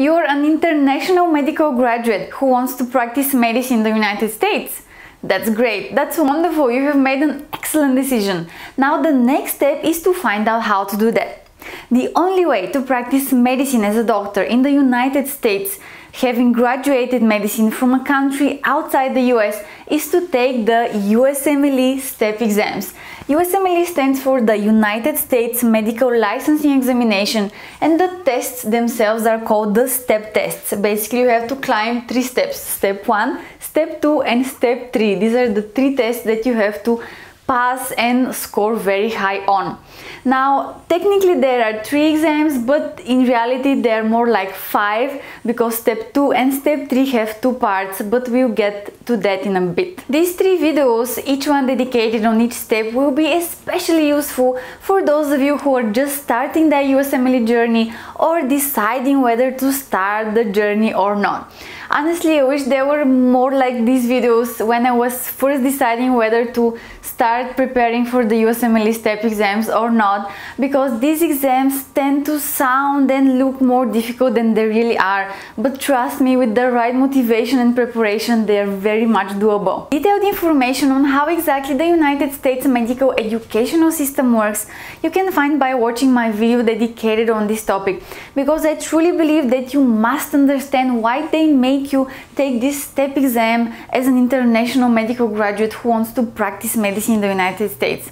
You're an international medical graduate who wants to practice medicine in the United States. That's great, that's wonderful, you have made an excellent decision. Now the next step is to find out how to do that. The only way to practice medicine as a doctor in the United States having graduated medicine from a country outside the US is to take the USMLE STEP exams. USMLE stands for the United States Medical Licensing Examination and the tests themselves are called the STEP tests. Basically you have to climb three steps. Step 1, Step 2 and Step 3. These are the three tests that you have to pass and score very high on. Now, technically there are three exams, but in reality they are more like five because step 2 and step 3 have two parts, but we'll get to that in a bit. These three videos, each one dedicated on each step, will be especially useful for those of you who are just starting their USMLE journey or deciding whether to start the journey or not. Honestly, I wish there were more like these videos when I was first deciding whether to start preparing for the USMLE STEP exams or not because these exams tend to sound and look more difficult than they really are but trust me with the right motivation and preparation they are very much doable. Detailed information on how exactly the United States medical educational system works you can find by watching my video dedicated on this topic because I truly believe that you must understand why they make you take this STEP exam as an international medical graduate who wants to practice medicine in the United States.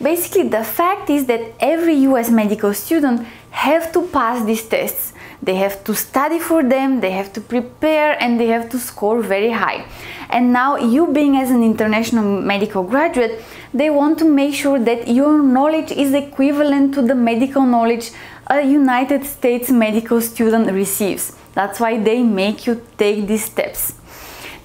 Basically, the fact is that every US medical student have to pass these tests. They have to study for them, they have to prepare and they have to score very high. And now you being as an international medical graduate, they want to make sure that your knowledge is equivalent to the medical knowledge a United States medical student receives. That's why they make you take these steps.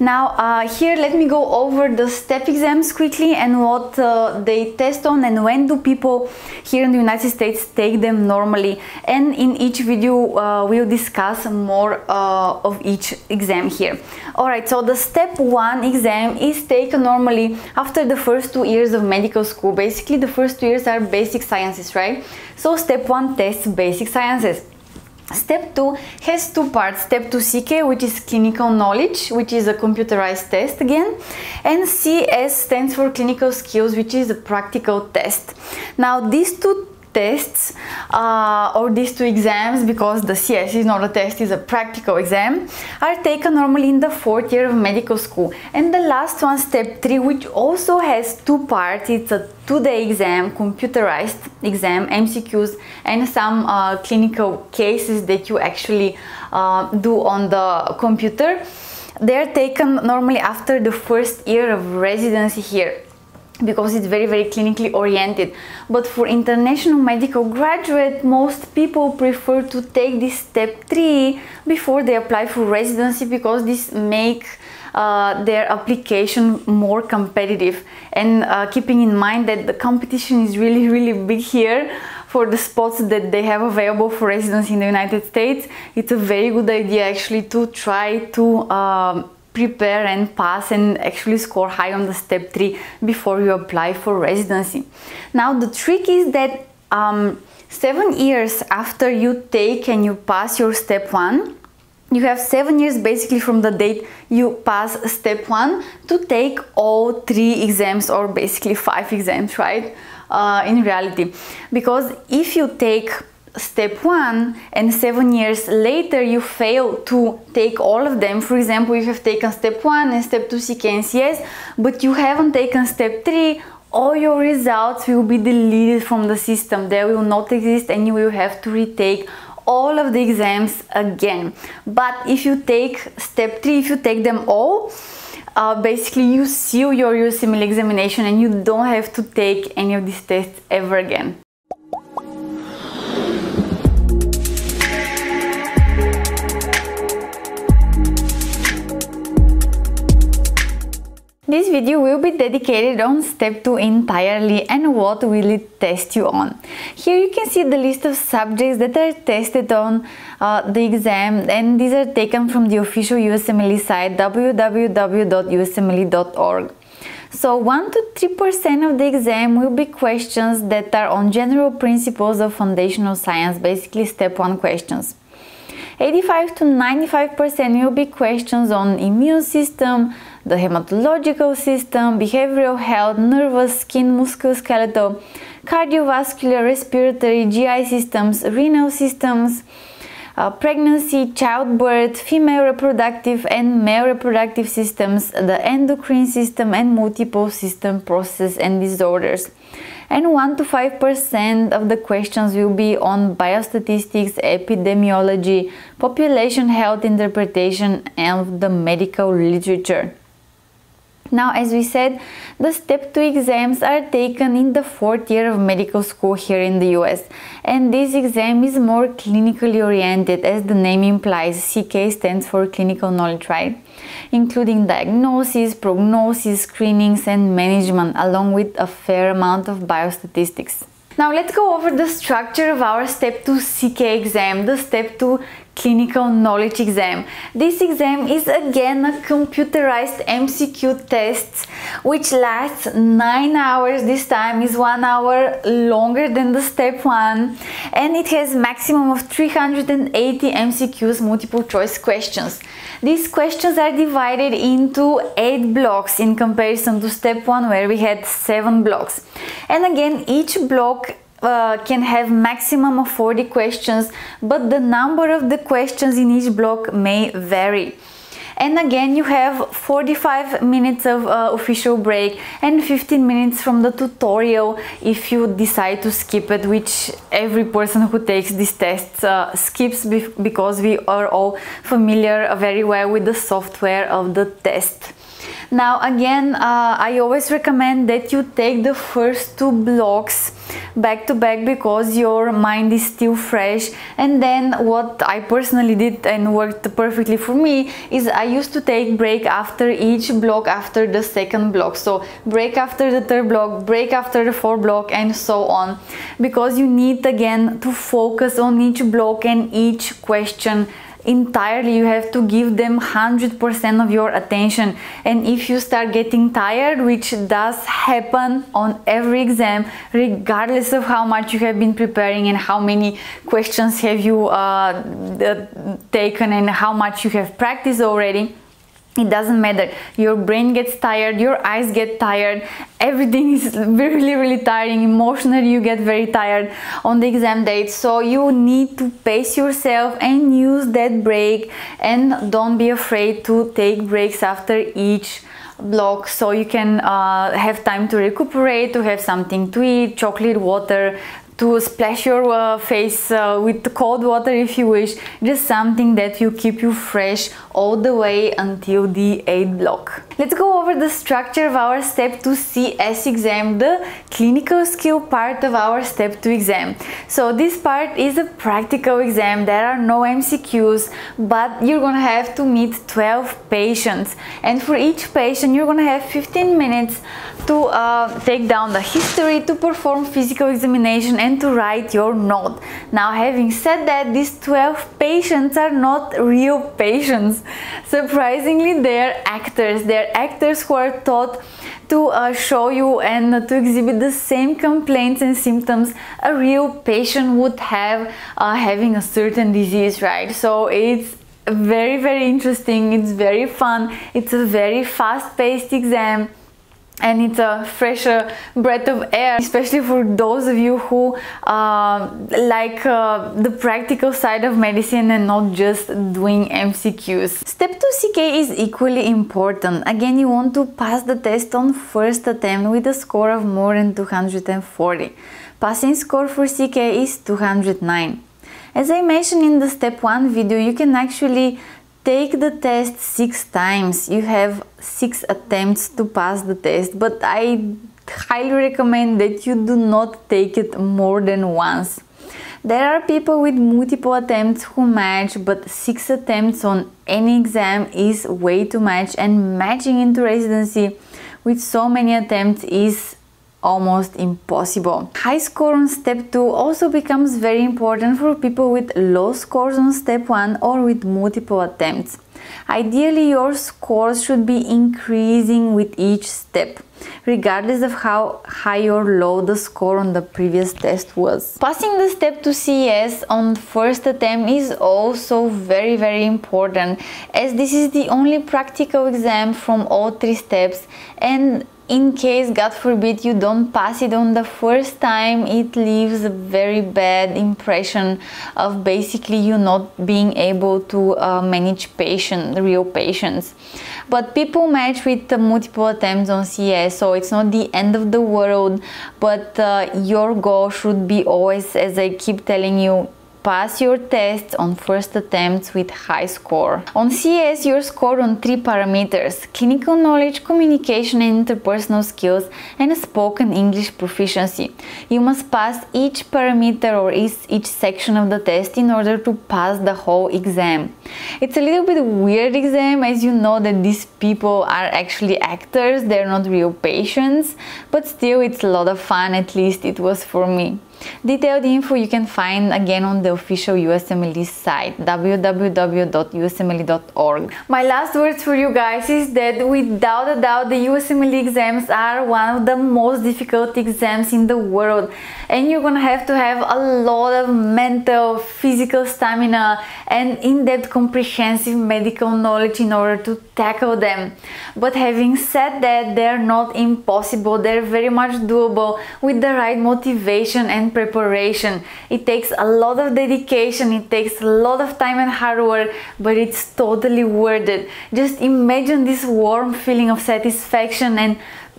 Now uh, here let me go over the STEP exams quickly and what uh, they test on and when do people here in the United States take them normally and in each video uh, we'll discuss more uh, of each exam here. Alright, so the step 1 exam is taken normally after the first two years of medical school. Basically the first two years are basic sciences, right? So step 1 tests basic sciences. Step 2 has two parts. Step 2 CK, which is clinical knowledge, which is a computerized test again, and CS stands for clinical skills, which is a practical test. Now, these two tests uh, or these two exams because the CS is not a test is a practical exam are taken normally in the fourth year of medical school. And the last one step 3 which also has two parts it's a two-day exam computerized exam MCQs and some uh, clinical cases that you actually uh, do on the computer. They're taken normally after the first year of residency here because it's very very clinically oriented. But for international medical graduate most people prefer to take this step 3 before they apply for residency because this make uh, their application more competitive. And uh, keeping in mind that the competition is really really big here for the spots that they have available for residency in the United States it's a very good idea actually to try to um, prepare and pass and actually score high on the step 3 before you apply for residency. Now the trick is that um, seven years after you take and you pass your step 1 you have seven years basically from the date you pass step one to take all three exams or basically five exams right uh, in reality because if you take step one and seven years later you fail to take all of them. For example you have taken step one and step two CK and CS but you haven't taken step three. All your results will be deleted from the system. They will not exist and you will have to retake all of the exams again. But if you take step three if you take them all uh, basically you seal your USMLE examination and you don't have to take any of these tests ever again This video will be dedicated on step 2 entirely and what will it test you on. Here you can see the list of subjects that are tested on uh, the exam and these are taken from the official USMLE site www.usmle.org. So 1 to 3% of the exam will be questions that are on general principles of foundational science, basically step 1 questions 85 to 95% will be questions on immune system, the hematological system, behavioral health, nervous, skin, musculoskeletal, cardiovascular, respiratory, GI systems, renal systems, uh, pregnancy, childbirth, female reproductive and male reproductive systems, the endocrine system and multiple system processes and disorders and 1 to 5% of the questions will be on biostatistics, epidemiology, population health interpretation and the medical literature. Now, as we said, the step 2 exams are taken in the fourth year of medical school here in the US, and this exam is more clinically oriented, as the name implies. CK stands for clinical knowledge, right? Including diagnosis, prognosis, screenings, and management, along with a fair amount of biostatistics. Now let's go over the structure of our step 2 CK exam, the step 2 clinical knowledge exam. This exam is again a computerized MCQ test which lasts 9 hours. This time is 1 hour longer than the step 1 and it has maximum of 380 MCQs multiple choice questions. These questions are divided into 8 blocks in comparison to step 1 where we had 7 blocks. And again each block uh, can have maximum of 40 questions but the number of the questions in each block may vary. And again you have 45 minutes of uh, official break and 15 minutes from the tutorial if you decide to skip it which every person who takes these tests uh, skips because we are all familiar very well with the software of the test now again, uh, I always recommend that you take the first two blocks back to back because your mind is still fresh. And then what I personally did and worked perfectly for me is I used to take break after each block after the second block. So break after the third block break after the fourth block and so on. Because you need again to focus on each block and each question entirely you have to give them 100% of your attention. And if you start getting tired which does happen on every exam regardless of how much you have been preparing and how many questions have you uh, taken and how much you have practiced already it doesn't matter. Your brain gets tired your eyes get tired. Everything is really really tiring. Emotionally you get very tired on the exam date. So you need to pace yourself and use that break. And don't be afraid to take breaks after each block so you can uh, have time to recuperate to have something to eat chocolate water to splash your uh, face uh, with cold water if you wish just something that will keep you fresh all the way until the 8th block. Let's go over the structure of our step 2 CS exam, the clinical skill part of our step 2 exam. So this part is a practical exam, there are no MCQs, but you're gonna have to meet 12 patients and for each patient you're gonna have 15 minutes to uh, take down the history, to perform physical examination and to write your note. Now having said that, these 12 patients are not real patients Surprisingly, they're actors. They're actors who are taught to uh, show you and to exhibit the same complaints and symptoms a real patient would have uh, having a certain disease, right? So it's very, very interesting. It's very fun. It's a very fast-paced exam and it's a fresher breath of air especially for those of you who uh, like uh, the practical side of medicine and not just doing MCQs. Step 2 CK is equally important. Again you want to pass the test on first attempt with a score of more than 240. Passing score for CK is 209. As I mentioned in the step 1 video, you can actually take the test six times. You have six attempts to pass the test, but I highly recommend that you do not take it more than once. There are people with multiple attempts who match, but six attempts on any exam is way too much and matching into residency with so many attempts is almost impossible. High score on step 2 also becomes very important for people with low scores on step 1 or with multiple attempts. Ideally, your scores should be increasing with each step, regardless of how high or low the score on the previous test was. Passing the step two CS on first attempt is also very very important as this is the only practical exam from all three steps and in case god forbid you don't pass it on the first time it leaves a very bad impression of basically you not being able to uh, manage patient real patients. But people match with multiple attempts on CS, so it's not the end of the world but uh, your goal should be always as I keep telling you pass your tests on first attempts with high score. On CS, you're scored on three parameters, clinical knowledge, communication and interpersonal skills, and spoken English proficiency. You must pass each parameter or each section of the test in order to pass the whole exam. It's a little bit weird exam as you know that these people are actually actors, they're not real patients, but still it's a lot of fun, at least it was for me. Detailed info you can find again on the official USMLE site www.usmle.org. My last words for you guys is that without a doubt the USMLE exams are one of the most difficult exams in the world and you're gonna have to have a lot of mental, physical stamina and in-depth comprehensive medical knowledge in order to tackle them. But having said that, they're not impossible, they're very much doable with the right motivation and preparation. It takes a lot of dedication, it takes a lot of time and hard work, but it's totally worth it. Just imagine this warm feeling of satisfaction and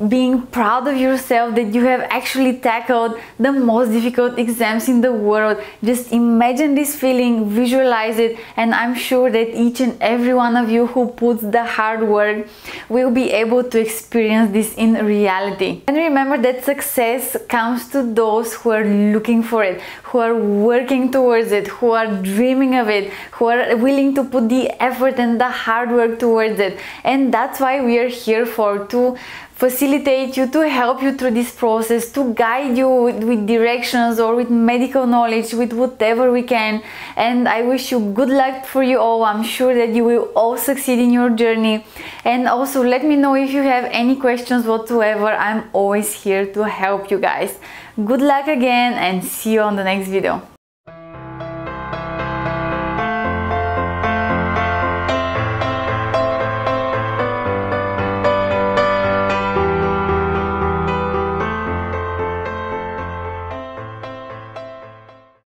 being proud of yourself that you have actually tackled the most difficult exams in the world. Just imagine this feeling, visualize it, and I'm sure that each and every one of you who puts the hard work will be able to experience this in reality. And remember that success comes to those who are looking for it, who are working towards it, who are dreaming of it, who are willing to put the effort and the hard work towards it. And that's why we are here for to facilitate you, to help you through this process, to guide you with, with, directions or with medical knowledge, with whatever we can. And I wish you good luck for you all. I'm sure that you will all succeed in your journey. And also let me know if you have any questions whatsoever. I'm always here to help you guys. Good luck again and see you on the next video.